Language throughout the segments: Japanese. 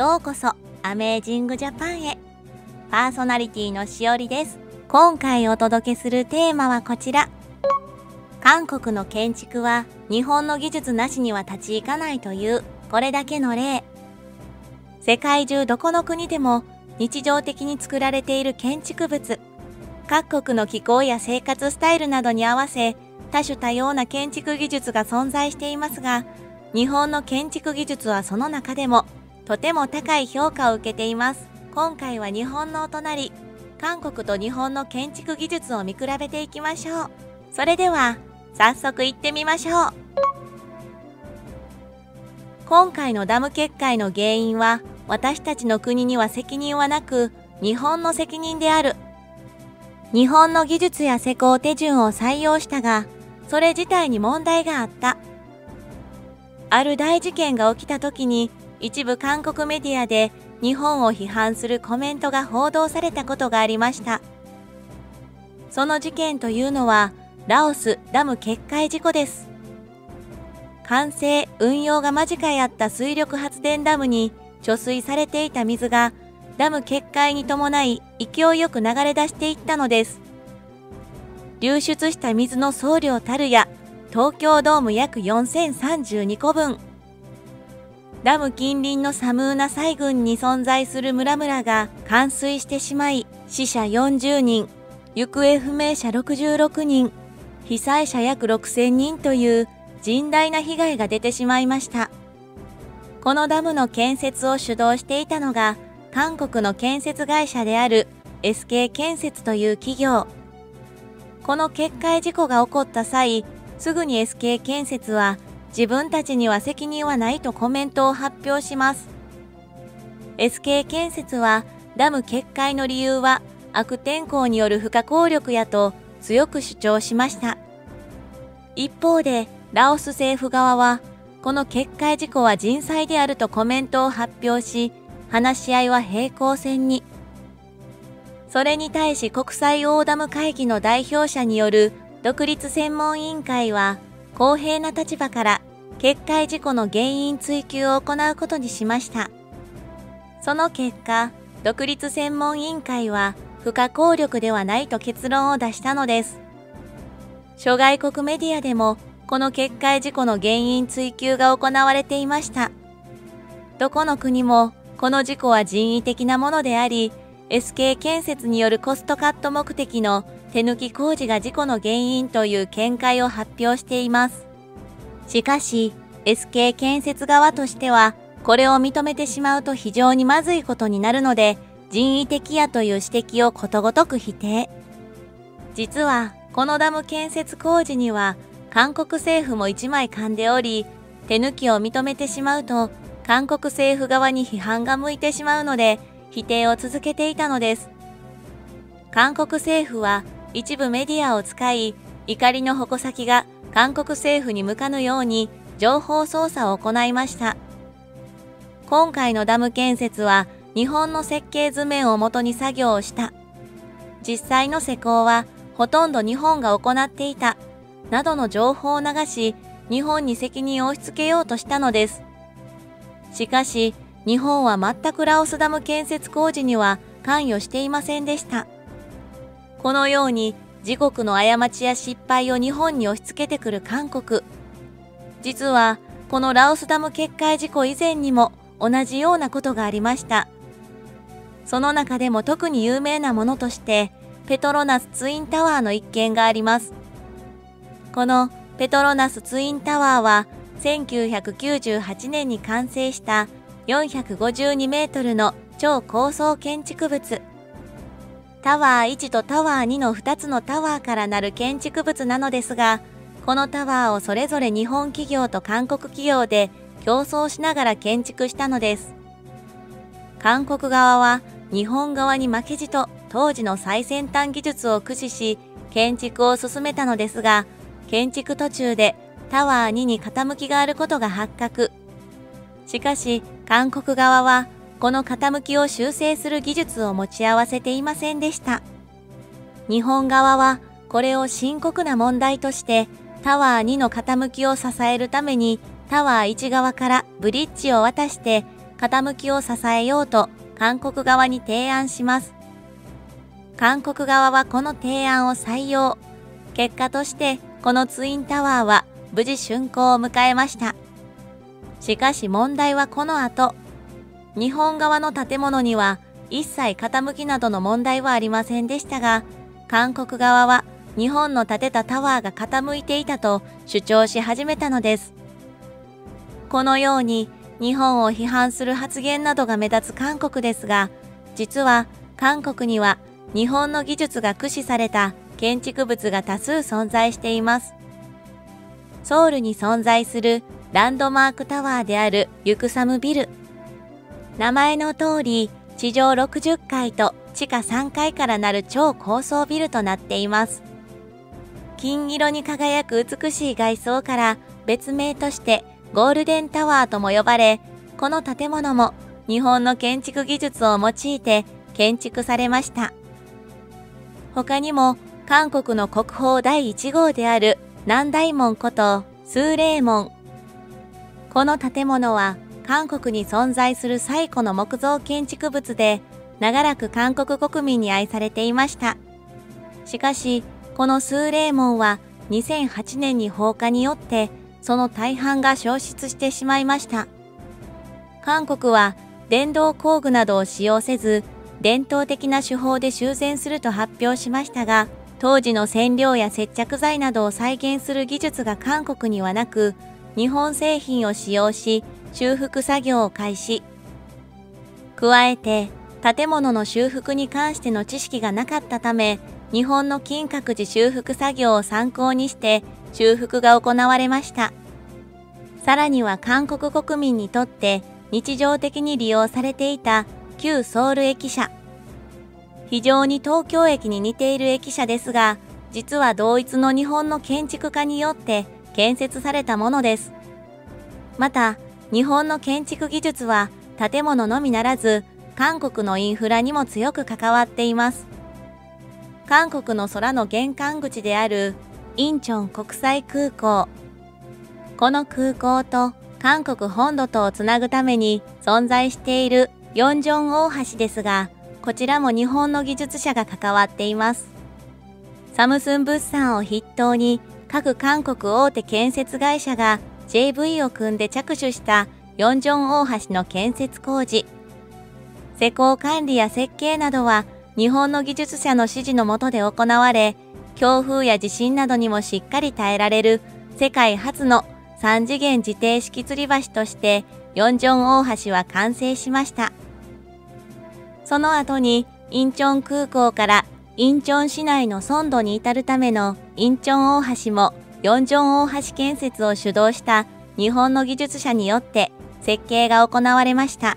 ようこそアメージングジャパンへ。パーソナリティのしおりです。今回お届けするテーマはこちら。韓国の建築は日本の技術なしには立ち行かないというこれだけの例。世界中どこの国でも日常的に作られている建築物各国の気候や生活スタイルなどに合わせ多種多様な建築技術が存在していますが日本の建築技術はその中でもとても高い評価を受けています。今回は日本のお隣韓国と日本の建築技術を見比べていきましょう。それでは早速行ってみましょう。今回のダム決壊の原因は私たちの国には責任はなく日本の責任である。日本の技術や施工手順を採用したがそれ自体に問題があった。ある大事件が起きた時に一部韓国メディアで日本を批判するコメントが報道されたことがありました。その事件というのは、ラオスダム決壊事故です。完成、運用が間近やった水力発電ダムに貯水されていた水がダム決壊に伴い勢いよく流れ出していったのです。流出した水の総量たるや東京ドーム約4032個分。ダム近隣のサムーナ西郡に存在する村々が冠水してしまい、死者40人、行方不明者66人、被災者約6000人という甚大な被害が出てしまいました。このダムの建設を主導していたのが、韓国の建設会社である SK 建設という企業。この決壊事故が起こった際、すぐに SK 建設は自分たちには責任はないとコメントを発表します。SK 建設はダム決壊の理由は悪天候による不可抗力やと強く主張しました。一方でラオス政府側はこの決壊事故は人災であるとコメントを発表し話し合いは平行線に。それに対し国際大ダム会議の代表者による独立専門委員会は公平な立場から決壊事故の原因追及を行うことにしました。その結果、独立専門委員会は不可抗力ではないと結論を出したのです。諸外国メディアでもこの決壊事故の原因追及が行われていました。どこの国もこの事故は人為的なものであり、SK 建設によるコストカット目的の手抜き工事が事故の原因という見解を発表しています。しかし、SK 建設側としては、これを認めてしまうと非常にまずいことになるので、人為的やという指摘をことごとく否定。実は、このダム建設工事には、韓国政府も一枚噛んでおり、手抜きを認めてしまうと、韓国政府側に批判が向いてしまうので、否定を続けていたのです。韓国政府は一部メディアを使い、怒りの矛先が韓国政府に向かぬように情報操作を行いました。今回のダム建設は日本の設計図面をもとに作業をした。実際の施工はほとんど日本が行っていた、などの情報を流し、日本に責任を押し付けようとしたのです。しかし、日本は全くラオスダム建設工事には関与していませんでした。このように自国の過ちや失敗を日本に押し付けてくる韓国。実は、このラオスダム決壊事故以前にも同じようなことがありました。その中でも特に有名なものとして、ペトロナスツインタワーの一件があります。このペトロナスツインタワーは、1998年に完成した452メートルの超高層建築物。タワー1とタワー2の2つのタワーからなる建築物なのですが、このタワーをそれぞれ日本企業と韓国企業で競争しながら建築したのです。韓国側は日本側に負けじと当時の最先端技術を駆使し建築を進めたのですが、建築途中でタワー2に傾きがあることが発覚。しかし、韓国側はこの傾きを修正する技術を持ち合わせていませんでした。日本側はこれを深刻な問題としてタワー2の傾きを支えるためにタワー1側からブリッジを渡して傾きを支えようと韓国側に提案します。韓国側はこの提案を採用。結果としてこのツインタワーは無事竣工を迎えました。しかし問題はこの後、日本側の建物には一切傾きなどの問題はありませんでしたが、韓国側は日本の建てたタワーが傾いていたと主張し始めたのです。このように日本を批判する発言などが目立つ韓国ですが、実は韓国には日本の技術が駆使された建築物が多数存在しています。ソウルに存在するランドマークタワーであるユクサムビル。名前の通り地上60階と地下3階からなる超高層ビルとなっています。金色に輝く美しい外装から別名としてゴールデンタワーとも呼ばれ、この建物も日本の建築技術を用いて建築されました。他にも韓国の国宝第1号である南大門ことスーレー門。この建物は韓国に存在する最古の木造建築物で長らく韓国国民に愛されていました。しかし、このスーレー門は2008年に放火によってその大半が消失してしまいました。韓国は電動工具などを使用せず、伝統的な手法で修繕すると発表しましたが、当時の染料や接着剤などを再現する技術が韓国にはなく、日本製品を使用し、修復作業を開始。加えて、建物の修復に関しての知識がなかったため、日本の金閣寺修復作業を参考にして修復が行われました。さらには韓国国民にとって日常的に利用されていた旧ソウル駅舎。非常に東京駅に似ている駅舎ですが、実は同一の日本の建築家によって建設されたものです。また、日本の建築技術は建物のみならず、韓国のインフラにも強く関わっています。韓国の空の玄関口であるインチョン国際空港。この空港と韓国本土とをつなぐために存在しているヨンジョン大橋ですが、こちらも日本の技術者が関わっています。サムスン物産を筆頭に各韓国大手建設会社が JV を組んで着手したヨンジョン大橋の建設工事。施工管理や設計などは日本の技術者の指示の下で行われ、強風や地震などにもしっかり耐えられる世界初の3次元自転式吊り橋としてヨンジョン大橋は完成しました。その後にインチョン空港からインチョン市内の村土に至るためのインチョン大橋もヨンジョン大橋建設を主導した日本の技術者によって設計が行われました。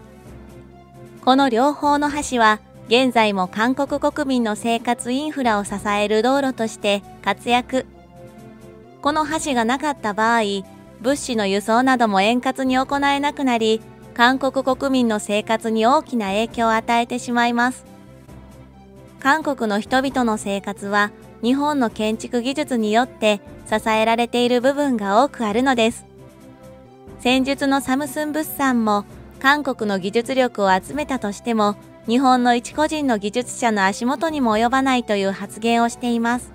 この両方の橋は現在も韓国国民の生活インフラを支える道路として活躍。この橋がなかった場合、物資の輸送なども円滑に行えなくなり、韓国国民の生活に大きな影響を与えてしまいます。韓国の人々の生活は日本の建築技術によって支えられている部分が多くあるのです。戦術のサムスン物産も韓国の技術力を集めたとしても日本の一個人の技術者の足元にも及ばないという発言をしています。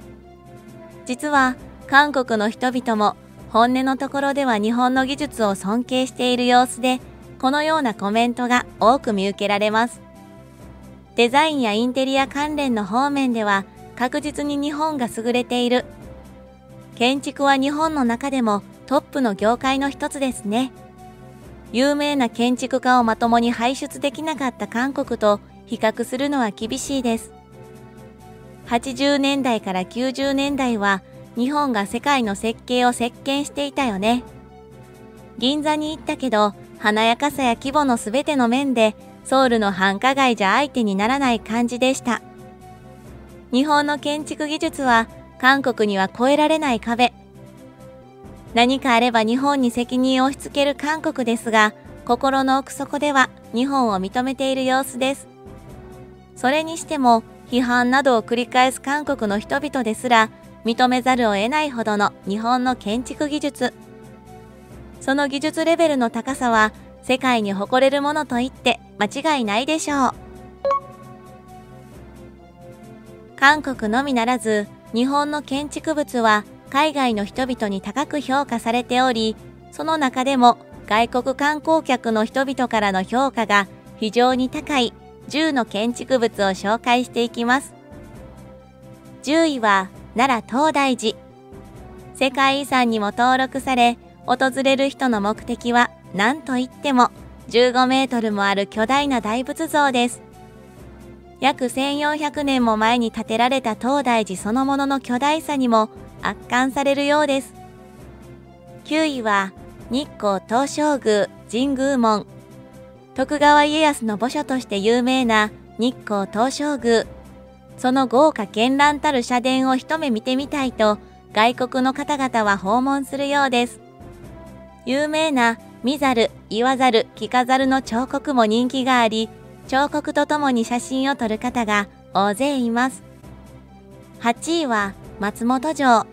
実は、韓国の人々も本音のところでは日本の技術を尊敬している様子で、このようなコメントが多く見受けられます。デザインやインテリア関連の方面では確実に日本が優れている。建築は日本の中でもトップの業界の一つですね。有名な建築家をまともに輩出できなかった韓国と比較するのは厳しいです。80年代から90年代は日本が世界の設計を席巻していたよね。銀座に行ったけど華やかさや規模の全ての面でソウルの繁華街じゃ相手にならない感じでした。日本の建築技術は韓国には越えられない壁。何かあれば日本に責任を押し付ける韓国ですが、心の奥底では日本を認めている様子です。それにしても、批判などを繰り返す韓国の人々ですら、認めざるを得ないほどの日本の建築技術。その技術レベルの高さは、世界に誇れるものと言って間違いないでしょう。韓国のみならず、日本の建築物は海外の人々に高く評価されており、その中でも外国観光客の人々からの評価が非常に高い10の建築物を紹介していきます。10位は奈良東大寺。世界遺産にも登録され、訪れる人の目的は何と言っても15メートルもある巨大な大仏像です。約1400年も前に建てられた東大寺そのものの巨大さにも圧巻されるようです。9位は日光東照宮神宮門。徳川家康の墓所として有名な日光東照宮。その豪華絢爛たる社殿を一目見てみたいと外国の方々は訪問するようです。有名な見ざる、言わざる、聞かざるの彫刻も人気があり、彫刻とともに写真を撮る方が大勢います。8位は松本城。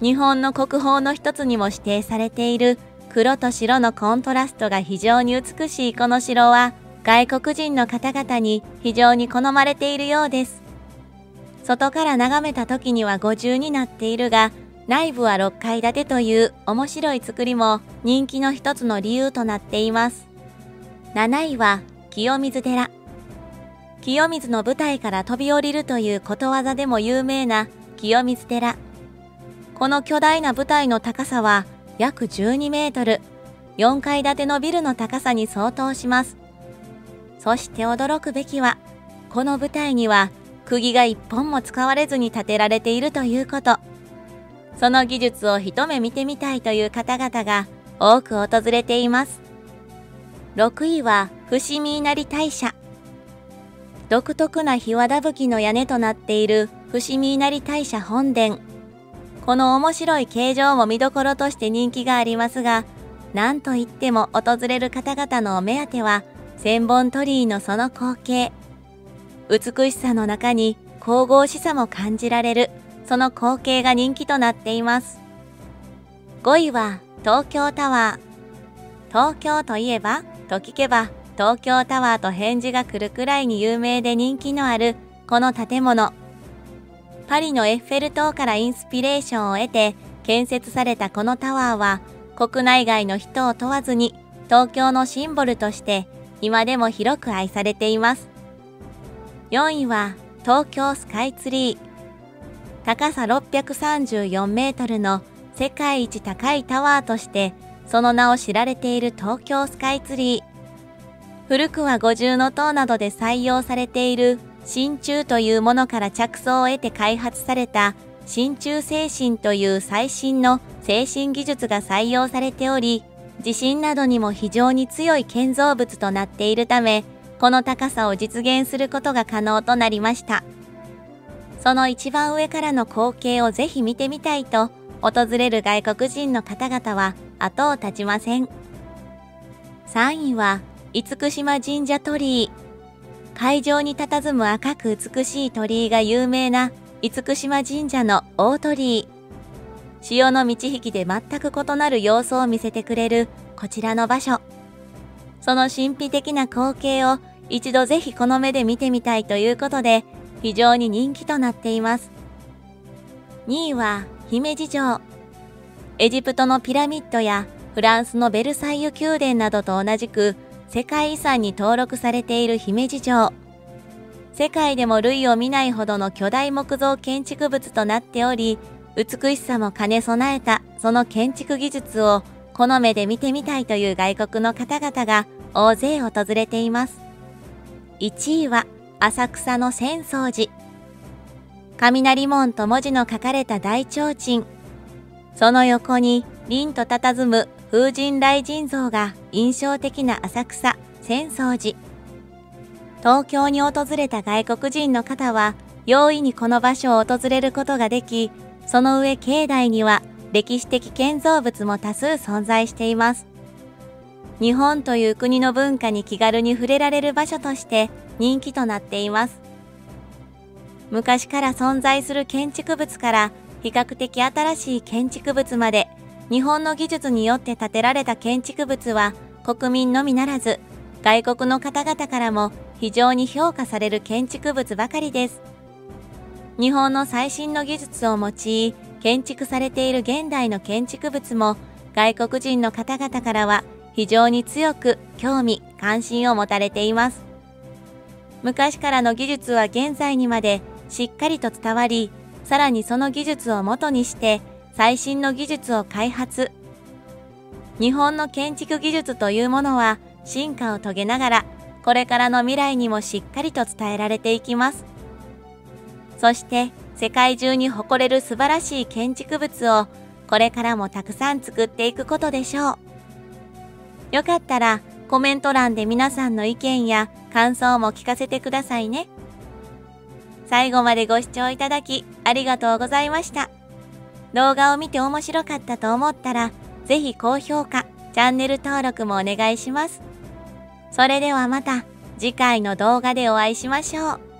日本の国宝の一つにも指定されている黒と白のコントラストが非常に美しいこの城は外国人の方々に非常に好まれているようです。外から眺めた時には五重になっているが、内部は6階建てという面白い作りも人気の一つの理由となっています。7位は清水寺。清水の舞台から飛び降りるということわざでも有名な清水寺。この巨大な舞台の高さは約12メートル、4階建てのビルの高さに相当します。そして驚くべきは、この舞台には釘が一本も使われずに建てられているということ。その技術を一目見てみたいという方々が多く訪れています。6位は伏見稲荷大社。独特な日和田吹きの屋根となっている伏見稲荷大社本殿。この面白い形状も見どころとして人気がありますが、なんといっても訪れる方々のお目当ては千本鳥居のその光景。美しさの中に神々しさも感じられる、その光景が人気となっています。5位は東京タワー。東京といえば、と聞けば、東京タワーと返事が来るくらいに有名で人気のあるこの建物。パリのエッフェル塔からインスピレーションを得て建設されたこのタワーは国内外の人を問わずに東京のシンボルとして今でも広く愛されています。4位は東京スカイツリー。高さ634メートルの世界一高いタワーとしてその名を知られている東京スカイツリー。古くは五重塔などで採用されている真鍮というものから着想を得て開発された真鍮精神という最新の精神技術が採用されており、地震などにも非常に強い建造物となっているため、この高さを実現することが可能となりました。その一番上からの光景をぜひ見てみたいと、訪れる外国人の方々は後を絶ちません。3位は、厳島神社鳥居。会場に佇む赤く美しい鳥居が有名な厳島神社の大鳥居。潮の満ち引きで全く異なる様子を見せてくれるこちらの場所。その神秘的な光景を一度ぜひこの目で見てみたいということで、非常に人気となっています。2位は、姫路城。エジプトのピラミッドやフランスのベルサイユ宮殿などと同じく、世界遺産に登録されている姫路城。世界でも類を見ないほどの巨大木造建築物となっており、美しさも兼ね備えたその建築技術をこの目で見てみたいという外国の方々が大勢訪れています。1位は浅草の浅草寺。雷門と文字の書かれた大提灯。その横に凛と佇む風神雷神像が印象的な浅草浅草寺。東京に訪れた外国人の方は容易にこの場所を訪れることができ、その上境内には歴史的建造物も多数存在しています。日本という国の文化に気軽に触れられる場所として人気となっています。昔から存在する建築物から比較的新しい建築物まで日本の技術によって建てられた建築物は国民のみならず外国の方々からも非常に評価される建築物ばかりです。日本の最新の技術を用い建築されている現代の建築物も外国人の方々からは非常に強く興味関心を持たれています昔からの技術は現在にまでしっかりと伝わりさらにその技術をもとにして最新の技術を開発日本の建築技術というものは進化を遂げながらこれからの未来にもしっかりと伝えられていきますそして世界中に誇れる素晴らしい建築物をこれからもたくさん作っていくことでしょう。よかったらコメント欄で皆さんの意見や感想も聞かせてくださいね。最後までご視聴いただきありがとうございました。動画を見て面白かったと思ったら、ぜひ高評価、チャンネル登録もお願いします。それではまた次回の動画でお会いしましょう。